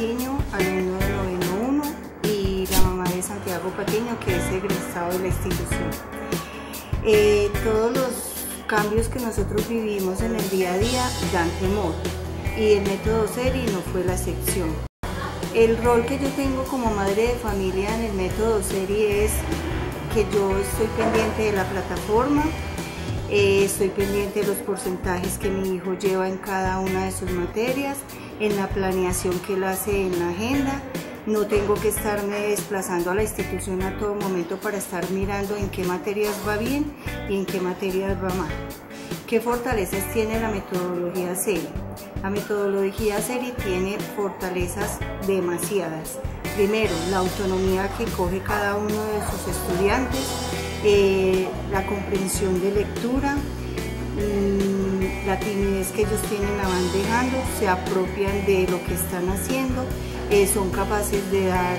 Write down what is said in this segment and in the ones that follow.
Alumno del noveno 1, y la mamá de Santiago Patiño, que es egresado de la institución. Eh, todos los cambios que nosotros vivimos en el día a día dan temor y el método SERI no fue la excepción. El rol que yo tengo como madre de familia en el método SERI es que yo estoy pendiente de la plataforma, eh, estoy pendiente de los porcentajes que mi hijo lleva en cada una de sus materias en la planeación que él hace en la agenda, no tengo que estarme desplazando a la institución a todo momento para estar mirando en qué materias va bien y en qué materias va mal. ¿Qué fortalezas tiene la metodología SERI? La metodología SERI tiene fortalezas demasiadas. Primero, la autonomía que coge cada uno de sus estudiantes, eh, la comprensión de lectura, la timidez que ellos tienen la van dejando, se apropian de lo que están haciendo eh, son capaces de dar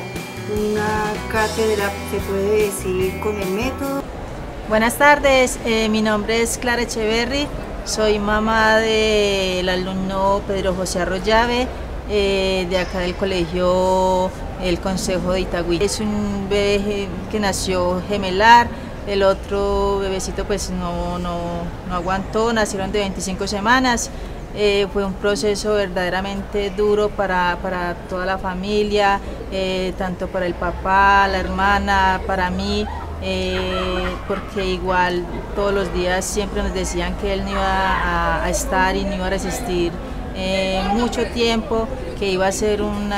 una cátedra, se puede decir, con el método. Buenas tardes, eh, mi nombre es Clara Echeverry, soy mamá del alumno Pedro José Arroyave, eh, de acá del colegio El Consejo de Itagüí. Es un bebé que nació gemelar, el otro bebecito pues no, no, no aguantó, nacieron de 25 semanas. Eh, fue un proceso verdaderamente duro para, toda la familia, eh, tanto para el papá, la hermana, para mí, eh, porque igual todos los días siempre nos decían que él no iba a, estar y no iba a resistir mucho tiempo, que iba a ser un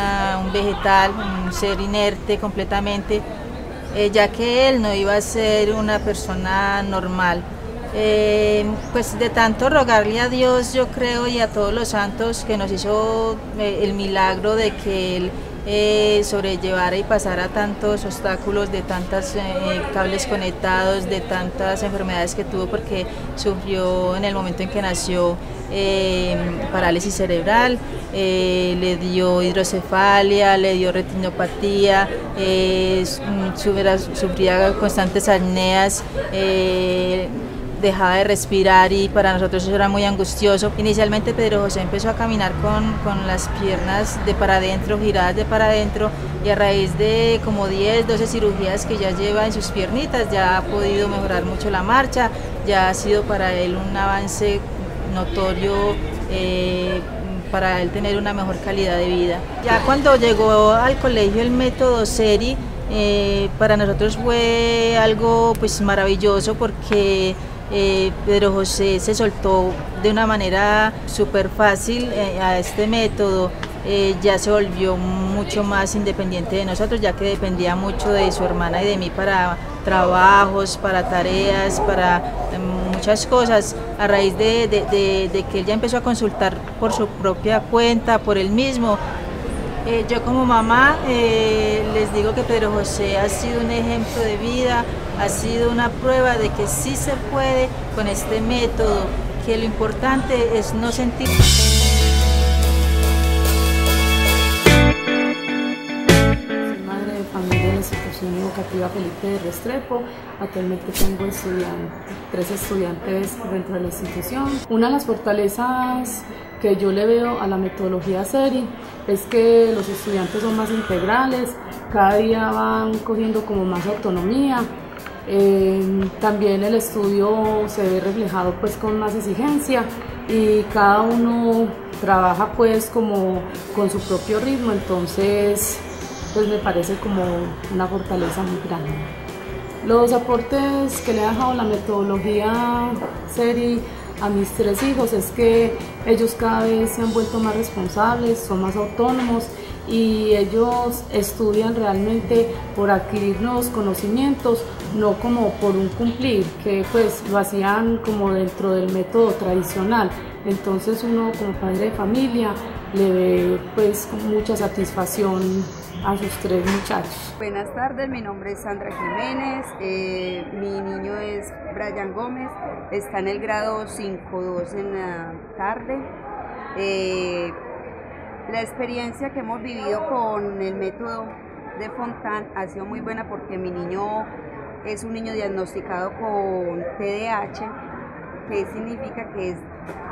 vegetal, un ser inerte completamente, ya que él no iba a ser una persona normal. Eh, pues de tanto rogarle a Dios, yo creo, y a todos los santos que nos hizo eh, el milagro de que Él eh, sobrellevara y pasara tantos obstáculos, de tantos cables conectados, de tantas enfermedades que tuvo, porque sufrió en el momento en que nació parálisis cerebral, le dio hidrocefalia, le dio retinopatía, sufría constantes apneas dejaba de respirar y para nosotros eso era muy angustioso. Inicialmente Pedro José empezó a caminar con, con las piernas de para adentro, giradas de para adentro y a raíz de como 10, 12 cirugías que ya lleva en sus piernitas ya ha podido mejorar mucho la marcha, ya ha sido para él un avance notorio. Eh, para él tener una mejor calidad de vida. Ya cuando llegó al colegio el método SERI, eh, para nosotros fue algo pues maravilloso porque eh, Pedro José se soltó de una manera súper fácil eh, a este método, eh, ya se volvió mucho más independiente de nosotros, ya que dependía mucho de su hermana y de mí para trabajos, para tareas, para muchas cosas, a raíz de, de que él ya empezó a consultar por su propia cuenta, por él mismo, eh, yo como mamá eh, les digo que Pedro José ha sido un ejemplo de vida, ha sido una prueba de que sí se puede con este método, que lo importante es no sentir... Educativa Felipe de Restrepo. Actualmente tengo tres estudiantes dentro de la institución. Una de las fortalezas que yo le veo a la metodología SERI es que los estudiantes son más integrales, cada día van cogiendo como más autonomía. Eh, también el estudio se ve reflejado pues con más exigencia y cada uno trabaja pues como con su propio ritmo, entonces pues me parece como una fortaleza muy grande. Los aportes que le ha dejado la metodología SERI a mis tres hijos es que ellos cada vez se han vuelto más responsables, son más autónomos y ellos estudian realmente por adquirir nuevos conocimientos, no como por un cumplir, que pues lo hacían como dentro del método tradicional. Entonces uno como padre de familia le ve pues mucha satisfacción a sus tres muchachos. Buenas tardes, mi nombre es Sandra Jiménez, eh, mi niño es Brian Gómez, está en el grado 5-2 en la tarde. Eh, la experiencia que hemos vivido con el método de Fontán ha sido muy buena porque mi niño es un niño diagnosticado con TDAH, que significa que es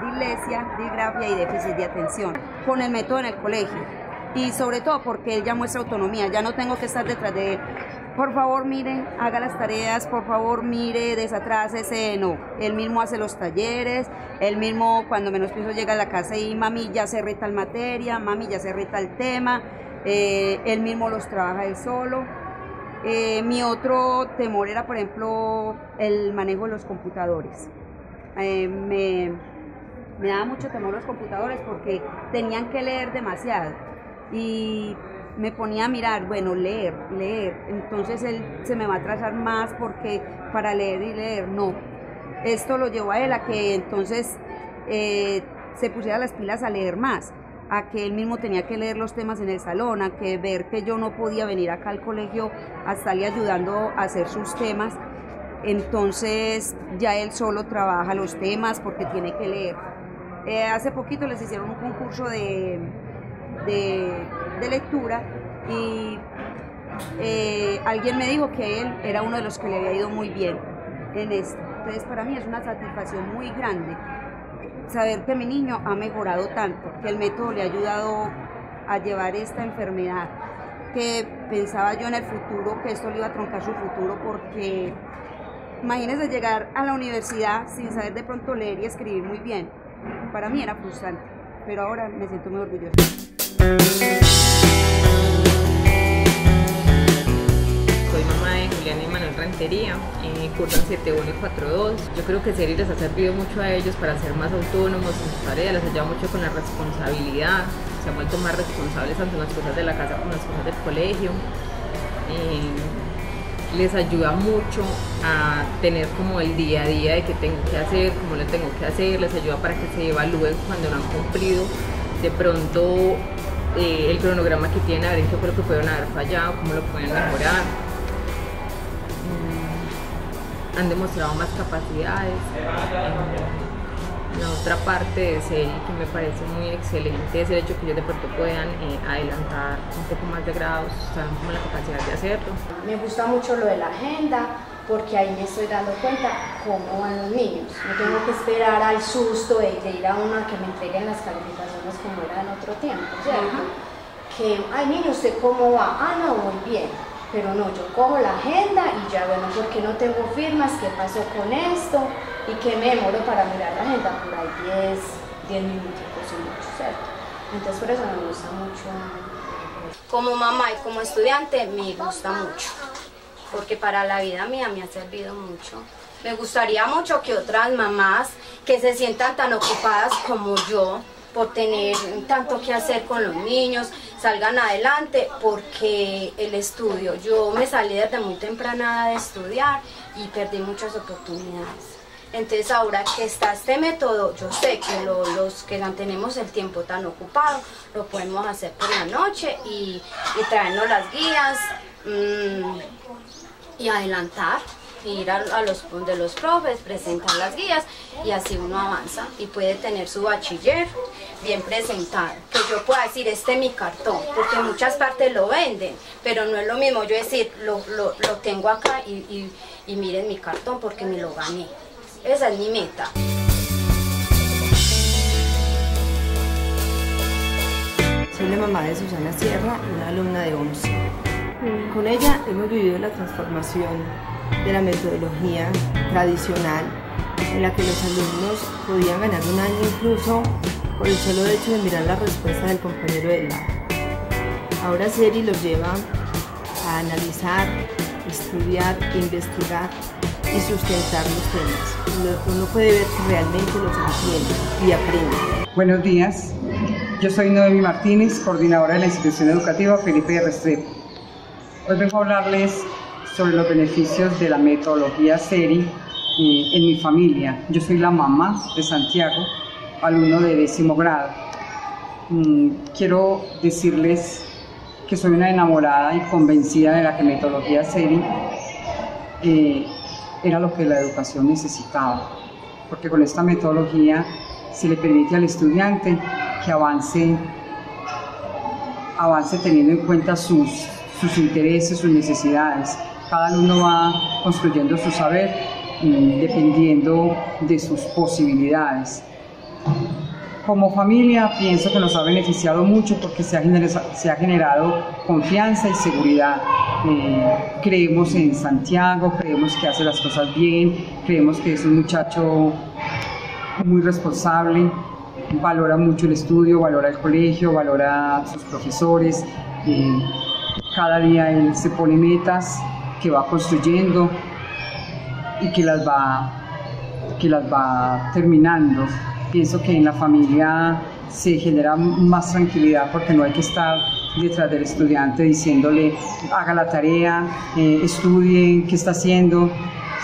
dislexia, disgrafia y déficit de atención, con el método en el colegio y sobre todo porque él ya muestra autonomía, ya no tengo que estar detrás de él por favor mire, haga las tareas, por favor mire, ese no. Él mismo hace los talleres, él mismo cuando menos pienso llega a la casa y mami ya se reta el materia, mami ya se reta el tema, eh, él mismo los trabaja él solo. Eh, mi otro temor era, por ejemplo, el manejo de los computadores. Eh, me daba mucho temor los computadores porque tenían que leer demasiado. Y me ponía a mirar, bueno, leer, leer. Entonces él se me va a atrasar más porque para leer y leer, no. Esto lo llevó a él a que entonces eh, se pusiera las pilas a leer más, a que él mismo tenía que leer los temas en el salón, a que ver que yo no podía venir acá al colegio a estarle ayudando a hacer sus temas. Entonces ya él solo trabaja los temas porque tiene que leer. Eh, hace poquito les hicieron un concurso de, de, lectura y eh, alguien me dijo que él era uno de los que le había ido muy bien en esto. Entonces para mí es una satisfacción muy grande saber que mi niño ha mejorado tanto, que el método le ha ayudado a llevar esta enfermedad, que pensaba yo en el futuro que esto le iba a troncar su futuro porque imagínense llegar a la universidad sin saber de pronto leer y escribir muy bien. Para mí era frustrante, pero ahora me siento muy orgullosa. Soy mamá de Juliana y Manuel Rentería, eh, cursan 7.1 y 4.2. Yo creo que Seri les ha servido mucho a ellos para ser más autónomos en sus tareas, les ayuda mucho con la responsabilidad, se han vuelto más responsables tanto en las cosas de la casa como en las cosas del colegio. Eh, les ayuda mucho a tener como el día a día de qué tengo que hacer, cómo le tengo que hacer, les ayuda para que se evalúen cuando no han cumplido de pronto eh, el cronograma que tienen, a ver en qué fue lo que pudieron haber fallado, cómo lo pueden mejorar. Mm, han demostrado más capacidades. la otra parte de serie que me parece muy excelente es el hecho que ellos de pronto puedan eh, adelantar un poco más de grados, saben como la capacidad de hacerlo. Me gusta mucho lo de la agenda, porque ahí me estoy dando cuenta cómo van los niños. No tengo que esperar al susto de, ir a una que me entreguen las calificaciones como era en otro tiempo, ¿cierto? Que, ay niño, ¿usted cómo va? Ah, no, muy bien. Pero no, yo cojo la agenda y ya, bueno, porque no tengo firmas? ¿Qué pasó con esto? ¿Y qué me demoro para mirar la agenda? Por ahí 10, 10 minutos y mucho, ¿cierto? Entonces por eso me gusta mucho. Como mamá y como estudiante me gusta mucho porque para la vida mía me ha servido mucho. Me gustaría mucho que otras mamás que se sientan tan ocupadas como yo, por tener tanto que hacer con los niños, salgan adelante porque el estudio, yo me salí desde muy temprana de estudiar y perdí muchas oportunidades. Entonces ahora que está este método, yo sé que los que tenemos el tiempo tan ocupado, lo podemos hacer por la noche y, traernos las guías. Mm, y adelantar, ir a, los de los profes, presentar las guías y así uno avanza y puede tener su bachiller bien presentado. Que yo pueda decir, este es mi cartón, porque muchas partes lo venden, pero no es lo mismo yo decir, lo, lo, lo tengo acá y, y, y miren mi cartón porque me lo gané. Esa es mi meta. Soy la mamá de Susana Sierra, una alumna de 11. Con ella hemos vivido la transformación de la metodología tradicional en la que los alumnos podían ganar un año incluso por el solo hecho de mirar la respuesta del compañero del lado. Ahora Seri los lleva a analizar, estudiar, investigar y sustentar los temas. Uno puede ver que realmente los entiende y aprende. Buenos días, yo soy Noemi Martínez, coordinadora de la institución educativa Felipe Restrepo. Hoy vengo a hablarles sobre los beneficios de la metodología SERI eh, en mi familia. Yo soy la mamá de Santiago, alumno de décimo grado. Mm, quiero decirles que soy una enamorada y convencida de la que metodología SERI eh, era lo que la educación necesitaba, porque con esta metodología se le permite al estudiante que avance, avance teniendo en cuenta sus sus intereses, sus necesidades. Cada alumno va construyendo su saber mm, dependiendo de sus posibilidades. Como familia pienso que nos ha beneficiado mucho porque se ha, generado, se ha generado confianza y seguridad Eh, creemos en Santiago, creemos que hace las cosas bien, creemos que es un muchacho muy responsable, valora mucho el estudio, valora el colegio, valora sus profesores. Eh, cada día él se pone metas que va construyendo y que las va, que las va terminando. Pienso que en la familia se genera más tranquilidad porque no hay que estar detrás del estudiante diciéndole haga la tarea, eh, estudie, qué está haciendo,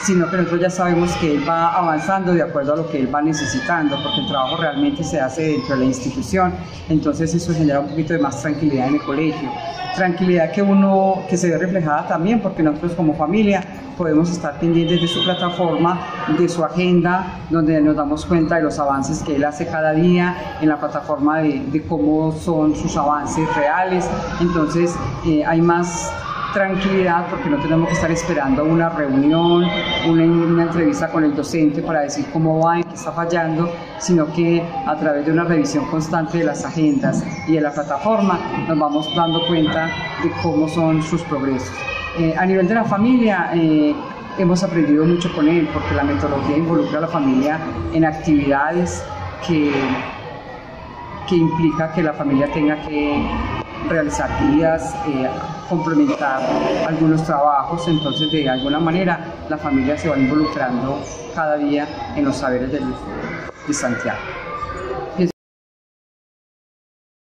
sino que nosotros ya sabemos que él va avanzando de acuerdo a lo que él va necesitando, porque el trabajo realmente se hace dentro de la institución, entonces eso genera un poquito de más tranquilidad en el colegio. Tranquilidad que uno, que se ve reflejada también, porque nosotros como familia podemos estar pendientes de su plataforma, de su agenda, donde nos damos cuenta de los avances que él hace cada día, en la plataforma de, cómo son sus avances reales. Entonces eh, hay más tranquilidad porque no tenemos que estar esperando una reunión, una, una, entrevista con el docente para decir cómo va y qué está fallando, sino que a través de una revisión constante de las agendas y de la plataforma nos vamos dando cuenta de cómo son sus progresos. Eh, a nivel de la familia, eh, hemos aprendido mucho con él porque la metodología involucra a la familia en actividades que, que implica que la familia tenga que realizar días, eh, complementar algunos trabajos, entonces de alguna manera la familia se va involucrando cada día en los saberes de Santiago.